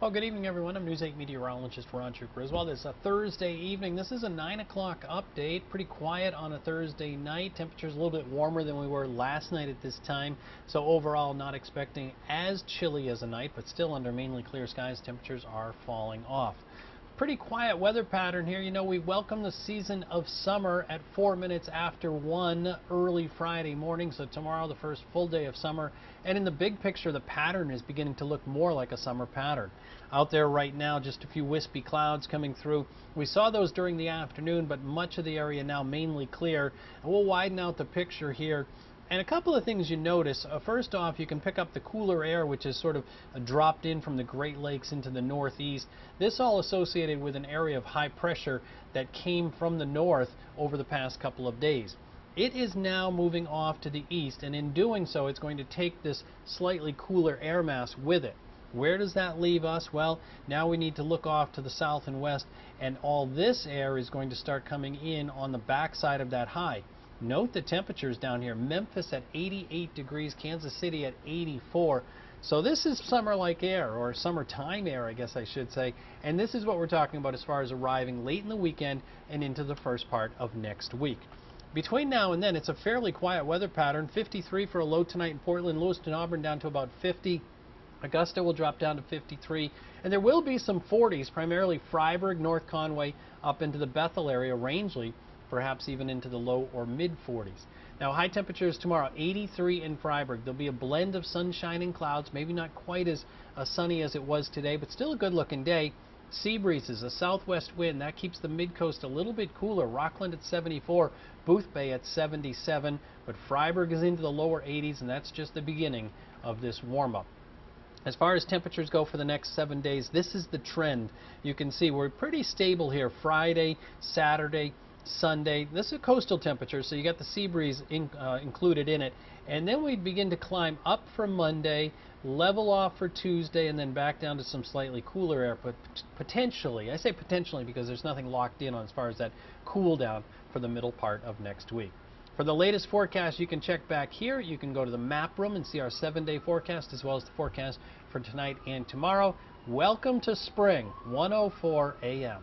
Well, good evening, everyone. I'm News 8 meteorologist Roger Griswold. It's a Thursday evening. This is a 9 o'clock update. Pretty quiet on a Thursday night. Temperatures a little bit warmer than we were last night at this time. So overall, not expecting as chilly as a night, but still under mainly clear skies. Temperatures are falling off pretty quiet weather pattern here. You know, we welcome the season of summer at four minutes after one early Friday morning. So tomorrow, the first full day of summer. And in the big picture, the pattern is beginning to look more like a summer pattern. Out there right now, just a few wispy clouds coming through. We saw those during the afternoon, but much of the area now mainly clear. And we'll widen out the picture here and a couple of things you notice. Uh, first off, you can pick up the cooler air, which is sort of uh, dropped in from the Great Lakes into the northeast. This all associated with an area of high pressure that came from the north over the past couple of days. It is now moving off to the east, and in doing so, it's going to take this slightly cooler air mass with it. Where does that leave us? Well, now we need to look off to the south and west, and all this air is going to start coming in on the backside of that high. Note the temperatures down here. Memphis at 88 degrees, Kansas City at 84. So this is summer-like air, or summertime air, I guess I should say. And this is what we're talking about as far as arriving late in the weekend and into the first part of next week. Between now and then, it's a fairly quiet weather pattern. 53 for a low tonight in Portland, Lewiston, Auburn down to about 50. Augusta will drop down to 53. And there will be some 40s, primarily Fryeburg, North Conway, up into the Bethel area, Rangeley, perhaps even into the low or mid 40s. Now high temperatures tomorrow, 83 in Fryeburg. There'll be a blend of sunshine and clouds, maybe not quite as uh, sunny as it was today, but still a good looking day. Sea breezes, a southwest wind, that keeps the mid-coast a little bit cooler. Rockland at 74, Boothbay at 77, but Fryeburg is into the lower 80s, and that's just the beginning of this warm-up. As far as temperatures go for the next seven days, this is the trend. You can see we're pretty stable here Friday, Saturday, Sunday. This is a coastal temperature, so you got the sea breeze in, uh, included in it. And then we begin to climb up for Monday, level off for Tuesday, and then back down to some slightly cooler air, but potentially, I say potentially because there's nothing locked in on as far as that cool down for the middle part of next week. For the latest forecast, you can check back here. You can go to the map room and see our seven-day forecast as well as the forecast for tonight and tomorrow. Welcome to spring, 104 a.m.